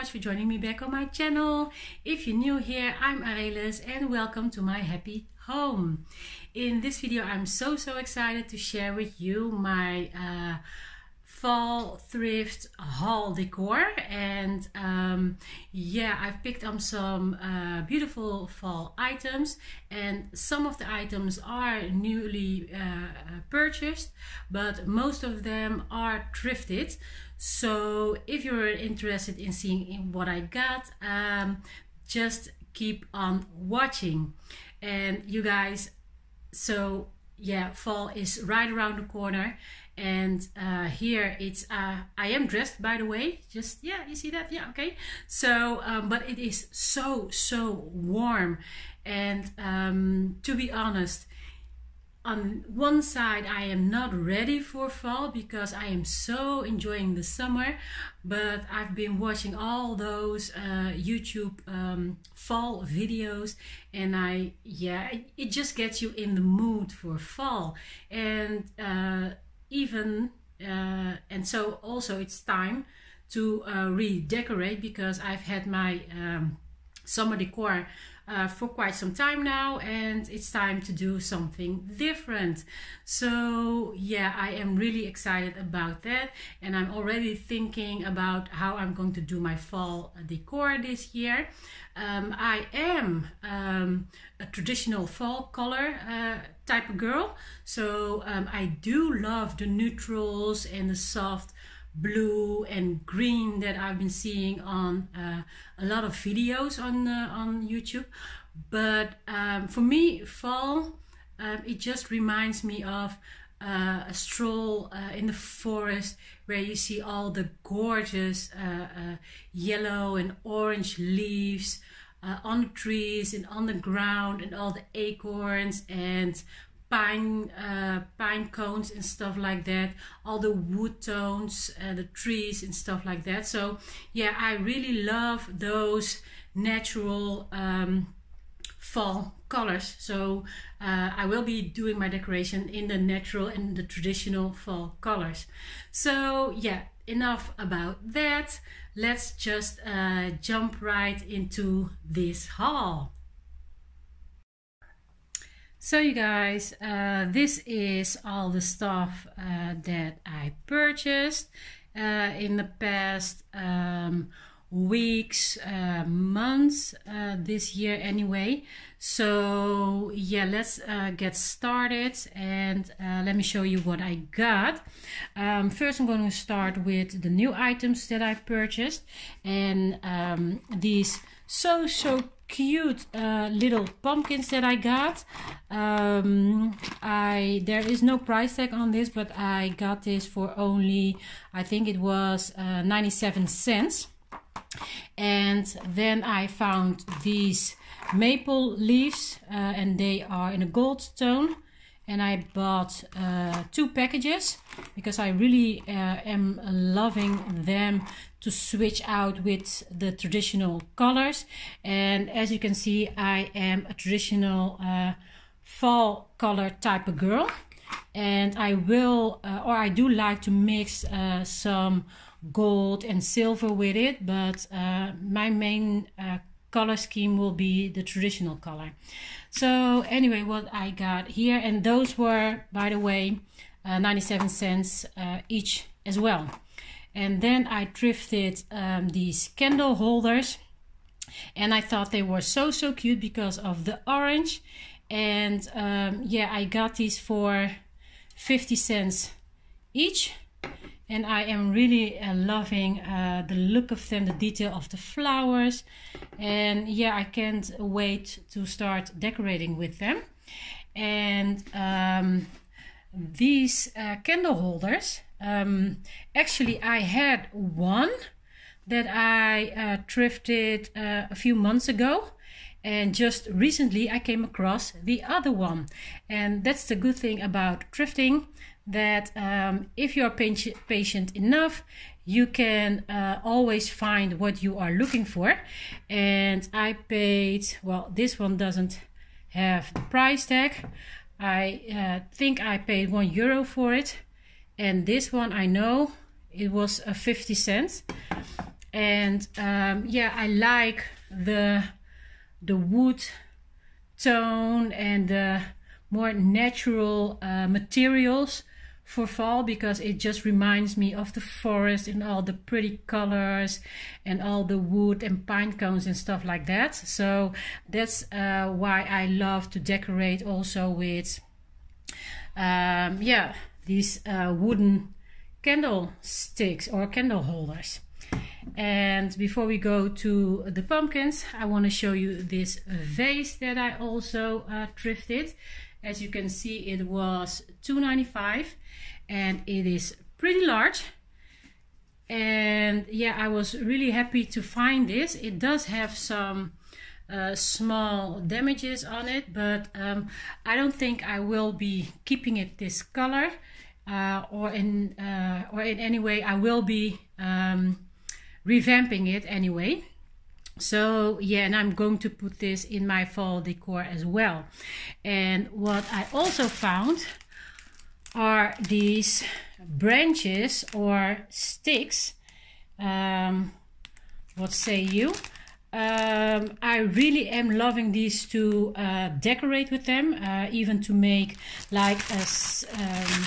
much for joining me back on my channel. If you're new here, I'm Arelis and welcome to my happy home. In this video, I'm so, so excited to share with you my uh, fall thrift haul decor and um, yeah I've picked up some uh, beautiful fall items and some of the items are newly uh, purchased but most of them are thrifted so if you're interested in seeing what I got um, just keep on watching. And you guys so yeah fall is right around the corner. And uh, here it's uh, I am dressed by the way. Just yeah you see that? Yeah okay. So um, but it is so so warm. And um, to be honest on one side I am not ready for fall because I am so enjoying the summer but I've been watching all those uh, YouTube um, fall videos and I yeah it, it, just gets you in the mood for fall. And uh, even uh, and so also it's time to uh, redecorate because I've had my um, summer decor uh, for quite some time now and it's time to do something different. So yeah I am really excited about that and I'm already thinking about how I'm going to do my fall decor this year. Um, I am um, a traditional fall color uh, type of girl so um, I do love the neutrals and the soft blue and green that I've been seeing on uh, a lot of videos on uh, on YouTube. But um, for me, fall um, it just reminds me of uh, a stroll uh, in the forest where you see all the gorgeous uh, uh, yellow and orange leaves on the trees and on the ground and all the acorns and pine uh, pine cones and stuff like that. All the wood tones and the trees and stuff like that. So yeah I really love those natural um, fall colors. So uh, I will be doing my decoration in the natural and the traditional fall colors. So yeah enough about that. Let's just uh, jump right into this haul so you guys, uh, this is all the stuff uh, that I purchased uh, in the past um, weeks, uh, months, uh, this year anyway. So yeah, let's uh, get started and let me show you what I got. Um, first I'm going to start with the new items that I purchased and um, these so so cute uh, little pumpkins that I got. Um, I there is no price tag on this, but I got this for only I think it was uh, 97 cents. And then I found these maple leaves, uh, and they are in a gold tone and I bought uh, two packages because I really uh, am loving them to switch out with the traditional colors. And as you can see I am a traditional uh, fall color type of girl. And I will uh, or I do like to mix uh, some gold and silver with it but uh, my main color scheme will be the traditional color. So anyway what I got here and those were by the way uh, 97 cents uh, each as well and then I thrifted um, these candle holders and I thought they were so so cute because of the orange. And um, yeah I got these for 50 cents each. And I am really uh, loving uh, the look of them, the detail of the flowers, and yeah, I can't wait to start decorating with them. And um, these uh, candle holders, um, actually, I had one that I uh, thrifted uh, a few months ago. And just recently I came across the other one. And that's the good thing about thrifting that um, if you're patient, patient enough, you can uh, always find what you are looking for. And I paid, well, this one doesn't have the price tag. I uh, think I paid one euro for it. And this one I know it was a 50 cents. and um, yeah I like the the wood tone and the more natural uh, materials for fall because it just reminds me of the forest and all the pretty colors and all the wood and pine cones and stuff like that so that's uh, why I love to decorate also with um, yeah these uh, wooden candlesticks or candle holders and before we go to the pumpkins I want to show you this vase that I also uh, thrifted as you can see, it was 2.95 and it is pretty large. And yeah, I was really happy to find this. It does have some uh, small damages on it, but um, I don't think I will be keeping it this color uh, or in uh, or in any way. I will be um, revamping it anyway so yeah and i'm going to put this in my fall decor as well and what i also found are these branches or sticks um, what say you um, I really am loving these to uh, decorate with them, uh, even to make like a, um,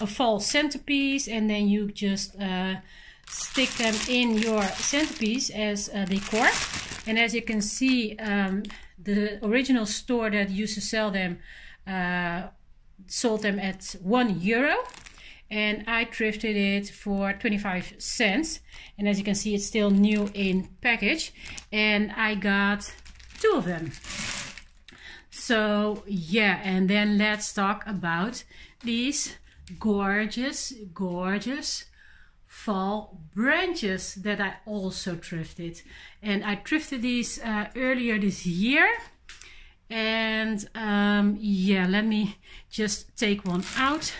a fall centerpiece, and then you just uh, stick them in your centerpiece as a decor. And as you can see, um, the original store that used to sell them uh, sold them at one euro. And I thrifted it for 25 cents. And as you can see, it's still new in package. And I got two of them. So yeah, and then let's talk about these gorgeous, gorgeous fall branches that I also thrifted. And I thrifted these uh, earlier this year. And um, yeah, let me just take one out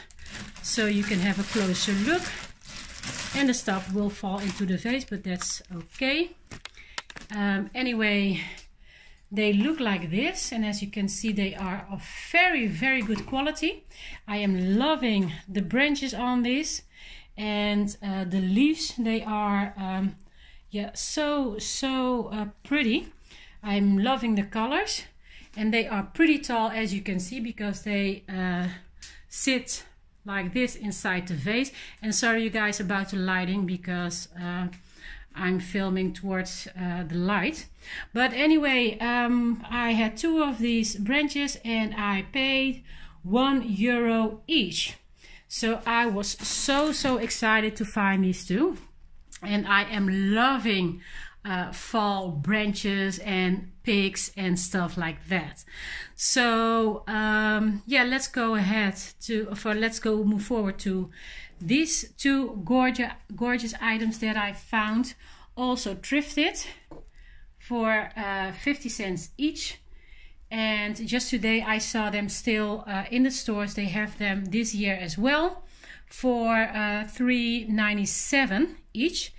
so you can have a closer look. And the stuff will fall into the vase, but that's okay. Um, anyway, they look like this and as you can see they are of very very good quality I am loving the branches on this and uh, the leaves they are um, yeah so so uh, pretty I'm loving the colors and they are pretty tall as you can see because they uh, sit like this inside the vase. And sorry you guys about the lighting because uh, I'm filming towards uh, the light. But anyway um, I had two of these branches and I paid one euro each. So I was so, so excited to find these two. And I am loving uh, fall branches and pigs and stuff like that. So um, yeah, let's go ahead to, for let's go move forward to these two gorgeous, gorgeous items that I found also thrifted for uh, 50 cents each and just today I saw them still uh, in the stores. They have them this year as well for uh, 3.97 each.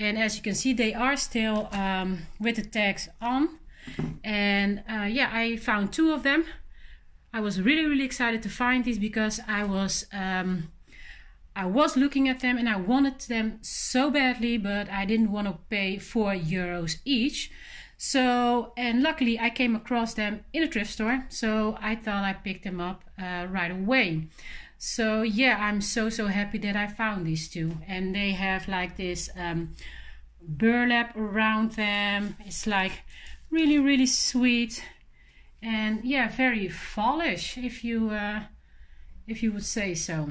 And as you can see, they are still um, with the tags on. And uh, yeah, I found two of them. I was really, really excited to find these because I was um, I was looking at them and I wanted them so badly, but I didn't want to pay four euros each. So, and luckily I came across them in a thrift store, so I thought I picked them up uh, right away. So yeah, I'm so, so happy that I found these two. And they have like this um, burlap around them. It's like really, really sweet. And yeah, very fallish, if you, uh, if you would say so.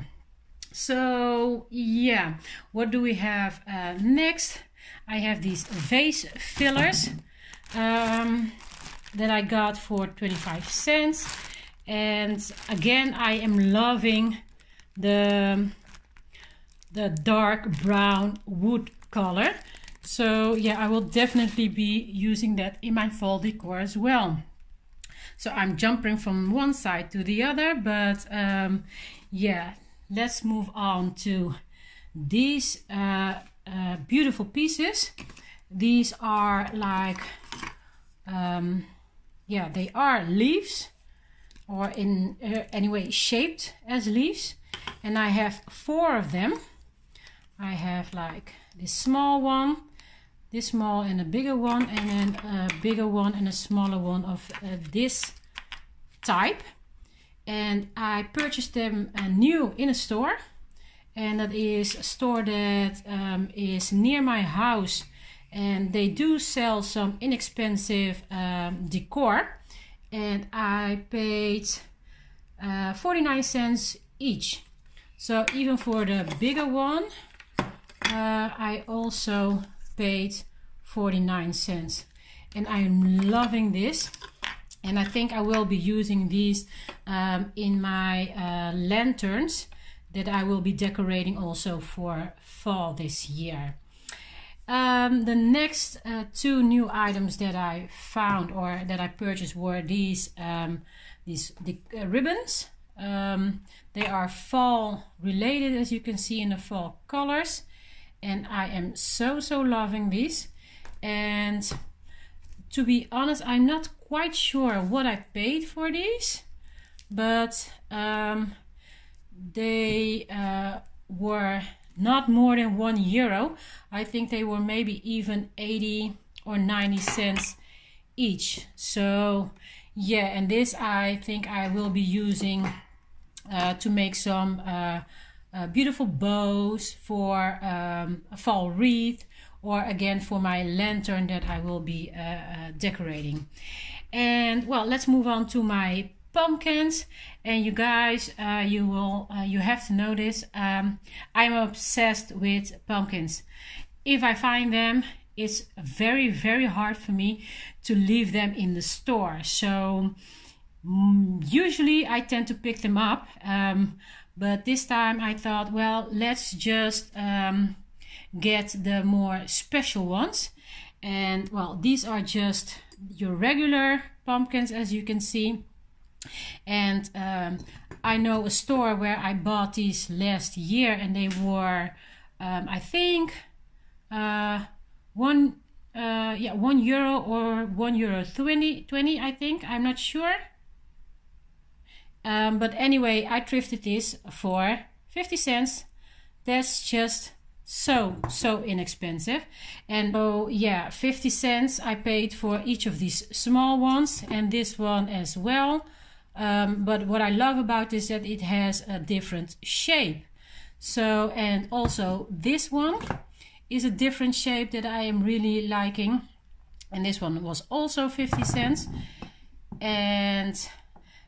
So yeah, what do we have uh, next? I have these vase fillers um, that I got for 25 cents. And again, I am loving the, the dark brown wood color. So yeah, I will definitely be using that in my fall decor as well. So I'm jumping from one side to the other, but um, yeah, let's move on to these uh, uh, beautiful pieces. These are like um, yeah, they are leaves or in uh, anyway shaped as leaves. And I have four of them. I have like this small one, this small and a bigger one and then a bigger one and a smaller one of uh, this type and I purchased them uh, new in a store and that is a store that um, is near my house and they do sell some inexpensive um, decor and I paid uh, 49 cents each. So even for the bigger one uh, I also paid 49 cents. And I'm loving this. And I think I will be using these um, in my uh, lanterns that I will be decorating also for fall this year. Um, the next uh, two new items that I found or that I purchased were these um, these the, uh, ribbons. Um, they are fall related as you can see in the fall colors and I am so so loving these and to be honest I'm not quite sure what I paid for these but um, they uh, were not more than one euro. I think they were maybe even 80 or 90 cents each. So yeah, and this I think I will be using uh, to make some uh, uh, beautiful bows for um, a fall wreath or again for my lantern that I will be uh, uh, decorating. And well, let's move on to my pumpkins and you guys uh, you will uh, you have to know this um, I'm obsessed with pumpkins. If I find them it's very very hard for me to leave them in the store. So mm, usually I tend to pick them up um, but this time I thought well let's just um, get the more special ones. And well these are just your regular pumpkins as you can see and um, I know a store where I bought these last year and they were um, I think uh, one uh, yeah one euro or one euro 20, 20 I think. I'm not sure. Um, but anyway I thrifted this for 50 cents. That's just so so inexpensive. And oh yeah 50 cents I paid for each of these small ones and this one as well um, but what I love about this is that it has a different shape. So and also this one is a different shape that I am really liking. And this one was also 50 cents. And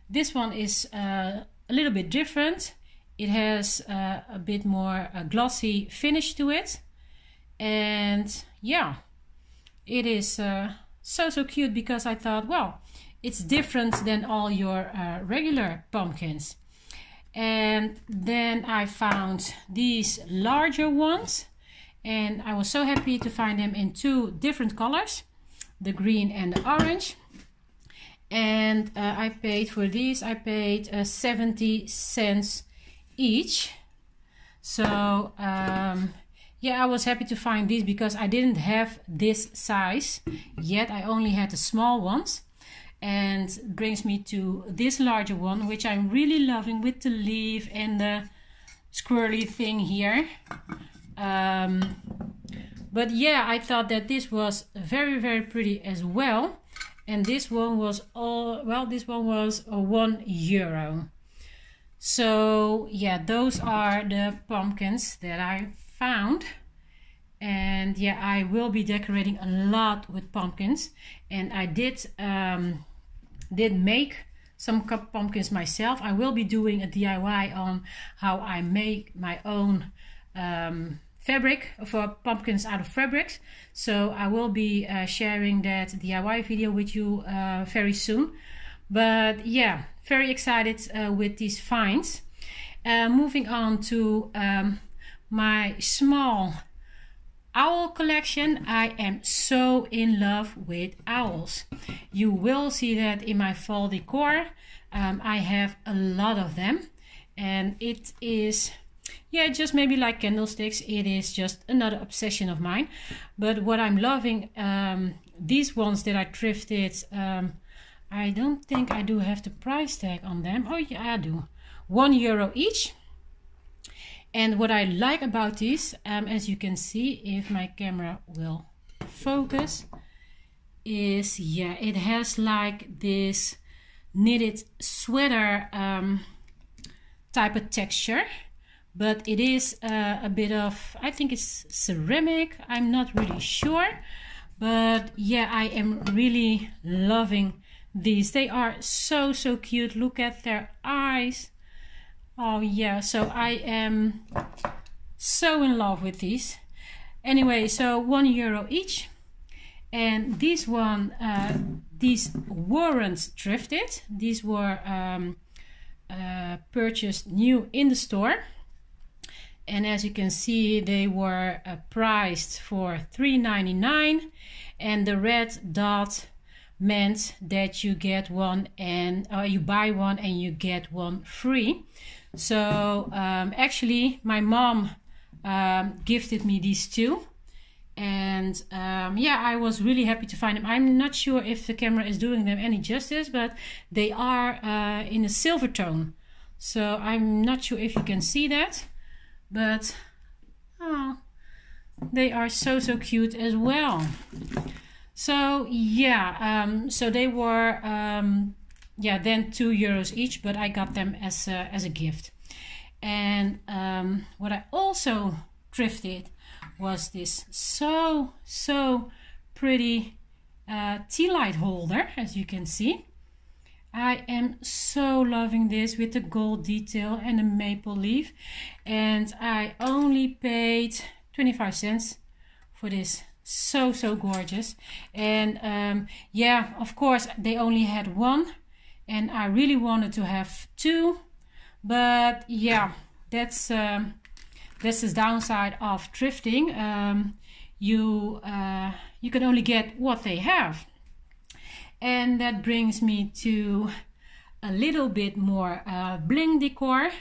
this one is uh, a little bit different. It has uh, a bit more a glossy finish to it. And yeah, it is uh, so, so cute because I thought, well, it's different than all your uh, regular pumpkins. And then I found these larger ones and I was so happy to find them in two different colors, the green and the orange. And uh, I paid for these, I paid uh, 70 cents each. So um, yeah, I was happy to find these because I didn't have this size yet. I only had the small ones and brings me to this larger one, which I'm really loving with the leaf and the squirrely thing here. Um, but yeah, I thought that this was very, very pretty as well. And this one was all, well, this one was a one euro. So yeah, those are the pumpkins that I found. And yeah, I will be decorating a lot with pumpkins. And I did um, did make some cup pumpkins myself. I will be doing a DIY on how I make my own um, fabric for pumpkins out of fabrics. So I will be uh, sharing that DIY video with you uh, very soon. But yeah, very excited uh, with these finds. Uh, moving on to um, my small owl collection. I am so in love with owls. You will see that in my fall decor. Um, I have a lot of them and it is yeah just maybe like candlesticks it is just another obsession of mine but what i'm loving um, these ones that i thrifted um, I don't think I do have the price tag on them. Oh yeah, I do. One euro each. And what I like about these, um, as you can see, if my camera will focus is yeah it has like this knitted sweater um, type of texture but it is uh, a bit of I think it's ceramic I'm not really sure but yeah I am really loving these. They are so so cute. Look at their eyes oh yeah so I am so in love with these. Anyway so one euro each. And this one uh, these weren't thrifted. These were um, uh, purchased new in the store. And as you can see they were uh, priced for 3.99 and the red dot meant that you get one and uh, you buy one and you get one free so um, actually my mom um, gifted me these two. And um, yeah i was really happy to find them. I'm not sure if the camera is doing them any justice but they are uh, in a silver tone. So i'm not sure if you can see that but oh they are so so cute as well. So yeah um, so they were um, yeah then two euros each but i got them as a, as a gift. And um, what i also thrifted was this so so pretty uh, tea light holder as you can see. I am so loving this with the gold detail and the maple leaf. And I only paid 25 cents for this. So so gorgeous. And um, yeah of course they only had one and I really wanted to have two but yeah that's um, the downside of thrifting. Um, you uh, you can only get what they have. And that brings me to a little bit more uh, bling decor.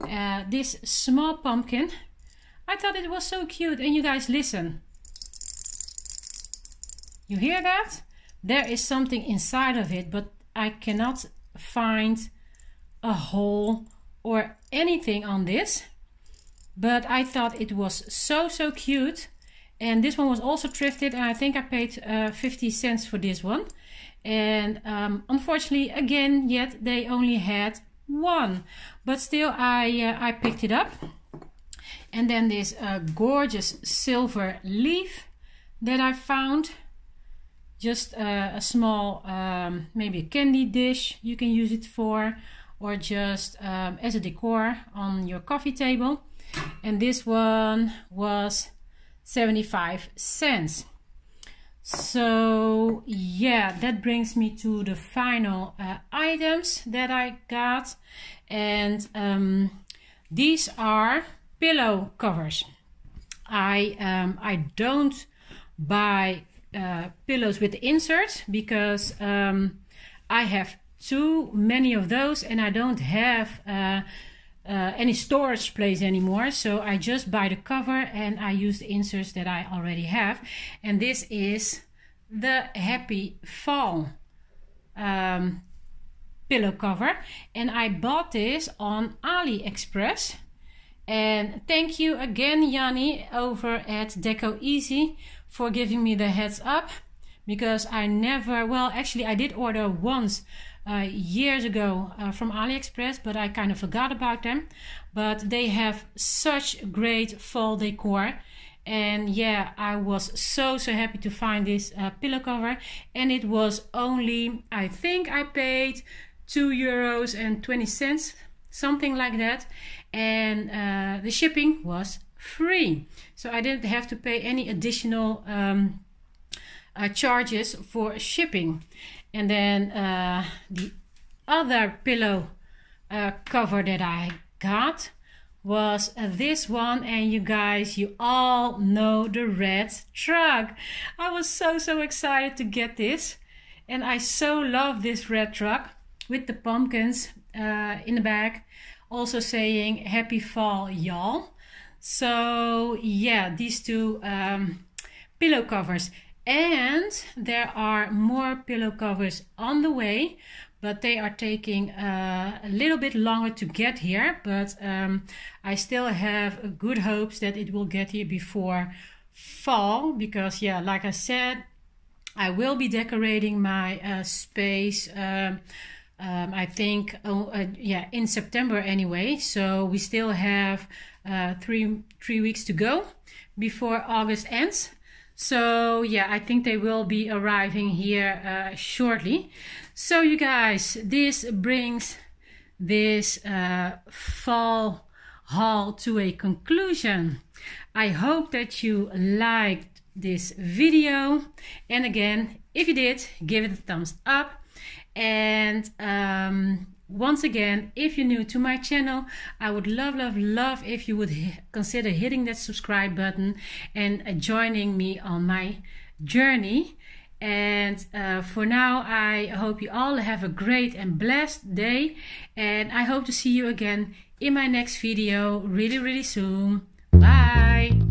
Uh, this small pumpkin. I thought it was so cute. And you guys listen. You hear that? There is something inside of it but I cannot find a hole or anything on this but I thought it was so so cute. And this one was also thrifted and I think I paid uh, 50 cents for this one. And um, unfortunately again yet they only had one. But still I uh, I picked it up. And then this uh, gorgeous silver leaf that I found just uh, a small um, maybe a candy dish you can use it for or just um, as a decor on your coffee table. And this one was 75 cents. So yeah that brings me to the final uh, items that I got. And um, these are pillow covers. I um, I don't buy uh, pillows with inserts because um, I have too many of those and I don't have uh, uh, any storage place anymore. So I just buy the cover and I use the inserts that I already have. And this is the Happy Fall um, pillow cover. And I bought this on AliExpress. And thank you again Yanni over at Deco Easy for giving me the heads up because I never well actually I did order once uh, years ago uh, from AliExpress, but I kind of forgot about them. But they have such great fall decor. And yeah, I was so, so happy to find this uh, pillow cover. And it was only, I think I paid 2 euros and 20 cents, something like that. And uh, the shipping was free. So I didn't have to pay any additional um, uh, charges for shipping. And then uh, the other pillow uh, cover that I got was uh, this one. And you guys you all know the red truck. I was so so excited to get this. And i so love this red truck with the pumpkins uh, in the back. Also saying happy fall y'all so yeah these two um, pillow covers. And there are more pillow covers on the way but they are taking uh, a little bit longer to get here. But um, I still have good hopes that it will get here before fall because yeah like i said i will be decorating my uh, space um, um, i think oh, uh, yeah in september anyway. So we still have uh, three three weeks to go before august ends so yeah i think they will be arriving here uh, shortly so you guys this brings this uh, fall haul to a conclusion I hope that you liked this video. And again, if you did, give it a thumbs up. And um, once again, if you're new to my channel, I would love, love, love if you would consider hitting that subscribe button and uh, joining me on my journey. And uh, for now, I hope you all have a great and blessed day. And I hope to see you again in my next video really, really soon. Bye.